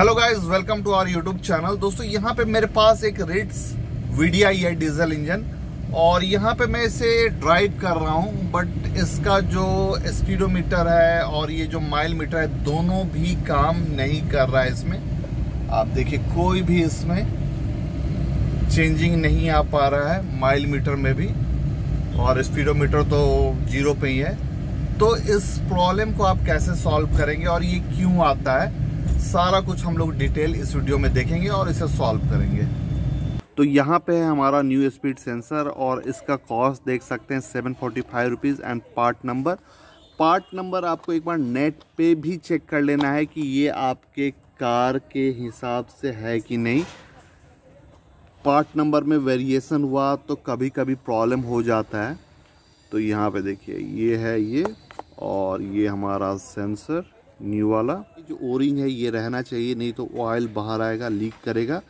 Hello guys welcome to our YouTube channel दोस्तों, यहाँ पे मेरे पास एक रिट्स वीडिया है डीजल इंजन और यहाँ पे मैं इसे ड्राइव कर रहा हूँ बट इसका जो स्पीडोमीटर है और ये जो माइल मीटर है, दोनों भी काम नहीं कर रहा है इसमें। आप देखिए, कोई भी इसमें चेंजिंग नहीं आ पा रहा है माइल मीटर में भी और स्पीडोमीटर तो ज़ीरो पे ही है। तो इस प्रॉब्लम को आप कैसे सॉल्व करेंगे और ये क्यों आता है? सारा कुछ हम लोग डिटेल इस वीडियो में देखेंगे और इसे सॉल्व करेंगे। तो यहाँ पे है हमारा न्यू स्पीड सेंसर और इसका कॉस्ट देख सकते हैं seven forty five rupees and part number. Part number आपको एक बार नेट पे भी चेक कर लेना है कि ये आपके कार के हिसाब से है कि नहीं। पार्ट नंबर में वेरिएशन हुआ तो कभी कभी प्रॉब्लम हो जाता है। तो यहाँ पे देखिए, ये है ये और ये हमारा सेंसर, न्यू वाला। जो ओरिंग है, ये रहना चाहिए, नहीं तो ऑयल बाहर आएगा लीक करेगा।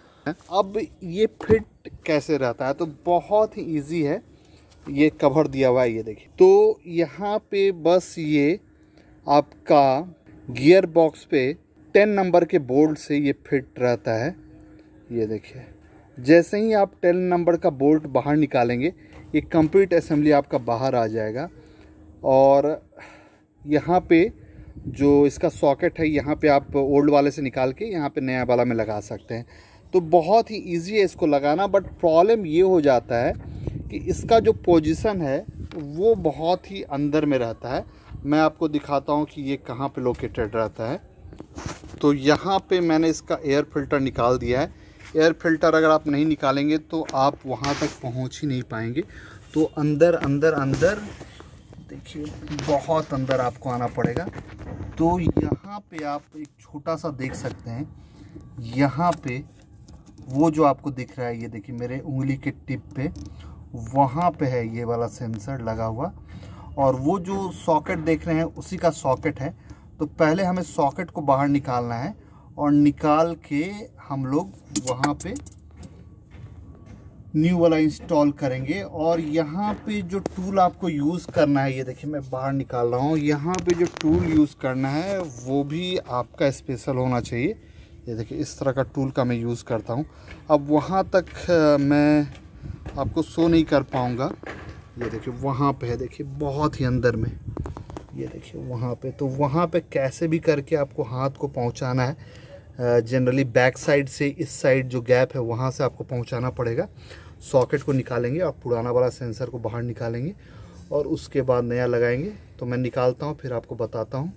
अब ये फिट कैसे रहता है? तो बहुत ही ईजी है। ये कवर दिया हुआ है, ये देखिए। तो यहाँ पे बस ये आपका गियर बॉक्स पे टेन नंबर के बोल्ट से ये फिट रहता है। ये देखिए। जैसे ही आप टेन नंबर का बोल्ट बाहर निकालेंगे ये कंप्लीट असेंबली आपका बाहर आ जाएगा। और यहाँ पे जो इसका सॉकेट है, यहाँ पे आप ओल्ड वाले से निकाल के यहाँ पे नया वाला में लगा सकते हैं। तो बहुत ही इजी है इसको लगाना बट प्रॉब्लम ये हो जाता है कि इसका जो पोजीशन है, वो बहुत ही अंदर में रहता है। मैं आपको दिखाता हूँ कि ये कहाँ पे लोकेटेड रहता है। तो यहाँ पे मैंने इसका एयर फ़िल्टर निकाल दिया है। एयर फ़िल्टर अगर आप नहीं निकालेंगे तो आप वहाँ तक पहुँच ही नहीं पाएँगे। तो अंदर अंदर अंदर देखिए, बहुत अंदर आपको आना पड़ेगा। तो यहाँ पे आप एक छोटा सा देख सकते हैं। यहाँ पे वो जो आपको दिख रहा है, ये देखिए मेरे उंगली के टिप पे, वहाँ पे है ये वाला सेंसर लगा हुआ। और वो जो सॉकेट देख रहे हैं, उसी का सॉकेट है। तो पहले हमें सॉकेट को बाहर निकालना है और निकाल के हम लोग वहाँ पे न्यू वाला इंस्टॉल करेंगे। और यहाँ पे जो टूल आपको यूज़ करना है, ये देखिए मैं बाहर निकाल रहा हूँ। यहाँ पे जो टूल यूज़ करना है, वो भी आपका स्पेशल होना चाहिए। ये देखिए, इस तरह का टूल का मैं यूज़ करता हूँ। अब वहाँ तक मैं आपको शो नहीं कर पाऊँगा। ये देखिए, वहाँ पे है, देखिए, बहुत ही अंदर में। ये देखिए, वहाँ पे। तो वहाँ पे कैसे भी करके आपको हाथ को पहुँचाना है। जनरली बैक साइड से इस साइड जो गैप है, वहाँ से आपको पहुँचाना पड़ेगा। सॉकेट को निकालेंगे और पुराना वाला सेंसर को बाहर निकालेंगे और उसके बाद नया लगाएँगे। तो मैं निकालता हूँ, फिर आपको बताता हूँ।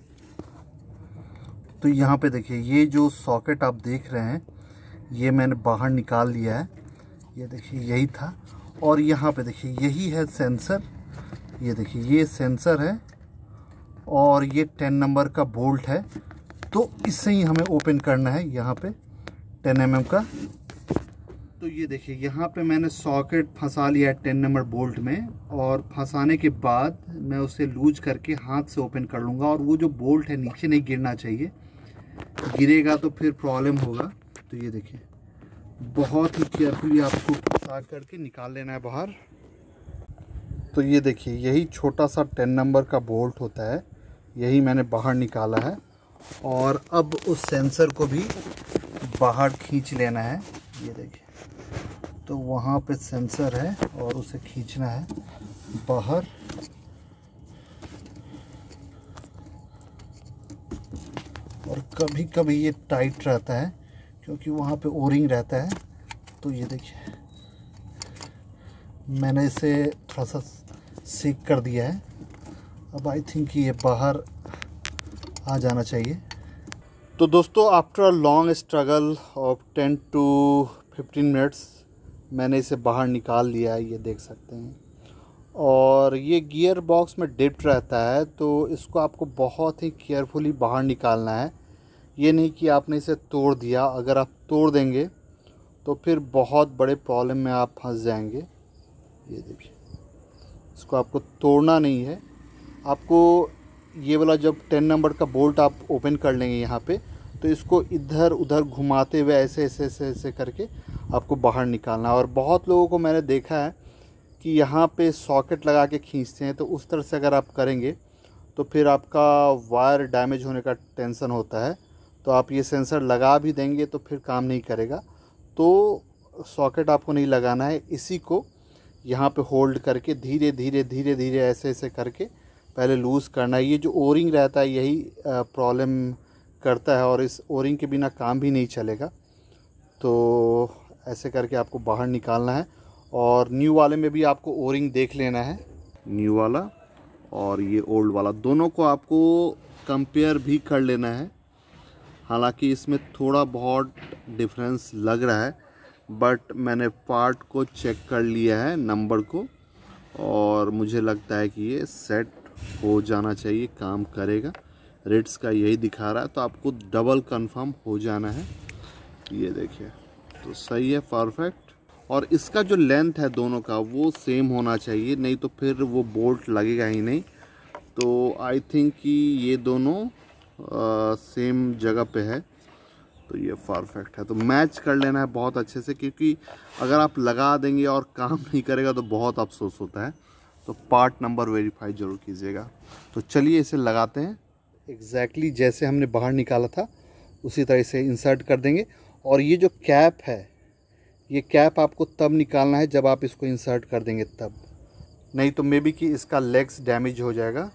तो यहाँ पे देखिए, ये जो सॉकेट आप देख रहे हैं, ये मैंने बाहर निकाल लिया है। ये देखिए, यही था। और यहाँ पे देखिए, यही है सेंसर ये देखिए, ये सेंसर है और ये टेन नंबर का बोल्ट है। तो इससे ही हमें ओपन करना है यहाँ पे 10 एम mm का। तो ये देखिए, यहाँ पे मैंने सॉकेट फंसा लिया है टेन नंबर बोल्ट में और फंसाने के बाद मैं उसे लूज करके हाथ से ओपन कर लूँगा और वो जो बोल्ट है नीचे नहीं गिरना चाहिए। गिरेगा तो फिर प्रॉब्लम होगा। तो ये देखिए, बहुत ही केयरफुली आपको फंसा करके निकाल लेना है बाहर। तो ये देखिए, यही छोटा सा टेन नंबर का बोल्ट होता है। यही मैंने बाहर निकाला है। और अब उस सेंसर को भी बाहर खींच लेना है। ये देखिए। तो वहाँ पे सेंसर है और उसे खींचना है। बाहर। और कभी कभी ये टाइट रहता है, क्योंकि वहाँ पे ओरिंग रहता है। तो ये देखिए। मैंने इसे थोड़ा सा सीख कर दिया है। अब आई थिंक ये बाहर आ जाना चाहिए। तो दोस्तों after long struggle of ten to fifteen minutes मैंने इसे बाहर निकाल लिया है, ये देख सकते हैं। और ये गियर बॉक्स में डिप्ट रहता है तो इसको आपको बहुत ही केयरफुली बाहर निकालना है। ये नहीं कि आपने इसे तोड़ दिया। अगर आप तोड़ देंगे तो फिर बहुत बड़े प्रॉब्लम में आप फंस जाएँगे। ये देखिए, इसको आपको तोड़ना नहीं है। आपको ये वाला जब टेन नंबर का बोल्ट आप ओपन कर लेंगे यहाँ पे तो इसको इधर उधर घुमाते हुए ऐसे ऐसे ऐसे ऐसे करके आपको बाहर निकालना और बहुत लोगों को मैंने देखा है कि यहाँ पे सॉकेट लगा के खींचते हैं तो उस तरह से अगर आप करेंगे तो फिर आपका वायर डैमेज होने का टेंसन होता है। तो आप ये सेंसर लगा भी देंगे तो फिर काम नहीं करेगा। तो सॉकेट आपको नहीं लगाना है, इसी को यहाँ पे होल्ड करके धीरे धीरे धीरे धीरे ऐसे ऐसे करके पहले लूज़ करना है। ये जो ओरिंग रहता है, यही प्रॉब्लम करता है और इस ओरिंग के बिना काम भी नहीं चलेगा। तो ऐसे करके आपको बाहर निकालना है और न्यू वाले में भी आपको ओरिंग देख लेना है। न्यू वाला और ये ओल्ड वाला, दोनों को आपको कंपेयर भी कर लेना है। हालाँकि इसमें थोड़ा बहुत डिफरेंस लग रहा है बट मैंने पार्ट को चेक कर लिया है नंबर को, और मुझे लगता है कि ये सेट हो जाना चाहिए काम करेगा। रेट्स का यही दिखा रहा है तो आपको डबल कंफर्म हो जाना है। ये देखिए तो सही है परफेक्ट और इसका जो लेंथ है दोनों का वो सेम होना चाहिए नहीं तो फिर वो बोल्ट लगेगा ही नहीं। तो आई थिंक कि ये दोनों आ, सेम जगह पे है। तो ये परफेक्ट है। तो मैच कर लेना है बहुत अच्छे से क्योंकि अगर आप लगा देंगे और काम नहीं करेगा तो बहुत अफसोस होता है। तो पार्ट नंबर वेरीफाई ज़रूर कीजिएगा। तो चलिए इसे लगाते हैं। एग्जैक्टली exactly जैसे हमने बाहर निकाला था, उसी तरह से इंसर्ट कर देंगे। और ये जो कैप है, ये कैप आपको तब निकालना है जब आप इसको इंसर्ट कर देंगे तब। नहीं तो मे बी कि इसका लेग्स डैमेज हो जाएगा।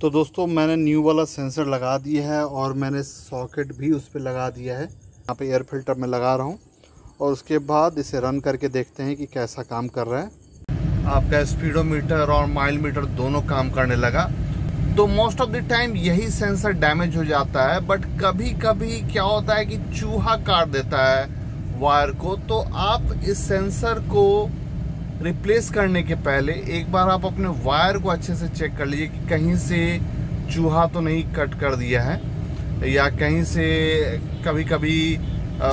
तो दोस्तों, मैंने न्यू वाला सेंसर लगा दिया है और मैंने सॉकेट भी उस पर लगा दिया है। यहाँ पे एयर फ़िल्टर में लगा रहा हूँ। और उसके बाद इसे रन करके देखते हैं कि कैसा काम कर रहा है। आपका स्पीडोमीटर और माइल मीटर दोनों काम करने लगा। तो मोस्ट ऑफ़ द टाइम यही सेंसर डैमेज हो जाता है बट कभी कभी क्या होता है कि चूहा काट देता है वायर को। तो आप इस सेंसर को रिप्लेस करने के पहले एक बार आप अपने वायर को अच्छे से चेक कर लीजिए कि कहीं से चूहा तो नहीं कट कर दिया है, या कहीं से कभी कभी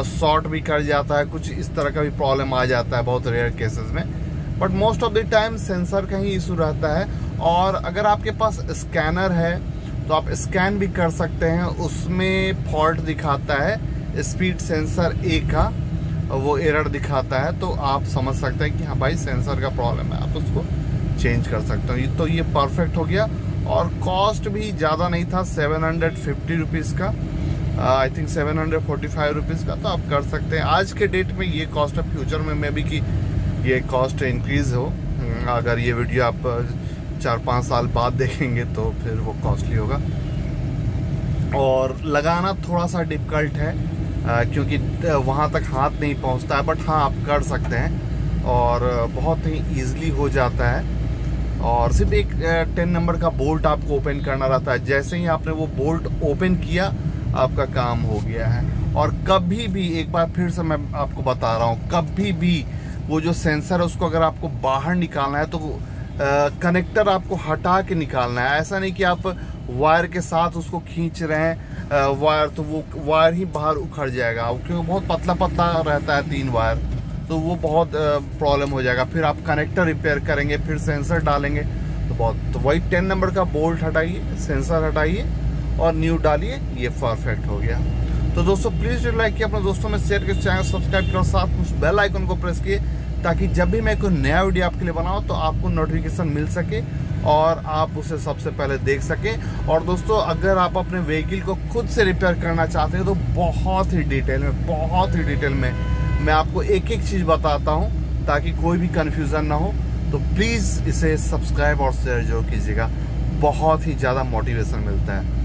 शॉर्ट भी कर जाता है, कुछ इस तरह का भी प्रॉब्लम आ जाता है बहुत रेयर केसेस में। But most of the time sensor का ही इशू रहता है। और अगर आपके पास स्कैनर है तो आप स्कैन भी कर सकते हैं। उसमें फॉल्ट दिखाता है स्पीड सेंसर ए का, वो एरर दिखाता है। तो आप समझ सकते हैं कि हाँ भाई सेंसर का प्रॉब्लम है। आप उसको चेंज कर सकते हो। तो ये परफेक्ट हो गया। और कॉस्ट भी ज़्यादा नहीं था सेवन हंड्रेड फिफ्टी रुपीज़ का। I think seven hundred forty five rupees का। तो आप कर सकते हैं। आज के डेट में ये कॉस्ट है। फ्यूचर में मे भी कि ये कॉस्ट इंक्रीज़ हो अगर ये वीडियो आप चार पाँच साल बाद देखेंगे तो फिर वो कॉस्टली होगा। और लगाना थोड़ा सा डिफ़िकल्ट है क्योंकि वहाँ तक हाथ नहीं पहुँचता है बट हाँ आप कर सकते हैं। और बहुत ही ईजिली हो जाता है। और सिर्फ़ एक टेन नंबर का बोल्ट आपको ओपन करना रहता है। जैसे ही आपने वो बोल्ट ओपन किया, आपका काम हो गया है। और कभी भी, एक बार फिर से मैं आपको बता रहा हूँ, कभी भी वो जो सेंसर है, उसको अगर आपको बाहर निकालना है तो कनेक्टर आपको हटा के निकालना है। ऐसा नहीं कि आप वायर के साथ उसको खींच रहे हैं वायर तो वो वायर ही बाहर उखड़ जाएगा। क्योंकि बहुत पतला पतला रहता है तीन वायर तो वो बहुत प्रॉब्लम हो जाएगा। फिर आप कनेक्टर रिपेयर करेंगे, फिर सेंसर डालेंगे तो बहुत तो वही टेन नंबर का बोल्ट हटाइए सेंसर हटाइए और न्यू डालिए, ये परफेक्ट हो गया। तो दोस्तों प्लीज़ लाइक किए अपने दोस्तों में शेयर कर चैनल सब्सक्राइब करो साथ उस बेल आइकन को प्रेस किए ताकि जब भी मैं कोई नया वीडियो आपके लिए बनाऊँ तो आपको नोटिफिकेशन मिल सके और आप उसे सबसे पहले देख सकें। और दोस्तों, अगर आप अपने व्हीकल को खुद से रिपेयर करना चाहते हैं तो बहुत ही डिटेल में, बहुत ही डिटेल में मैं आपको एक एक चीज़ बताता हूँ ताकि कोई भी कन्फ्यूज़न ना हो। तो प्लीज़ इसे सब्सक्राइब और शेयर ज़रूर कीजिएगा। बहुत ही ज़्यादा मोटिवेशन मिलता है।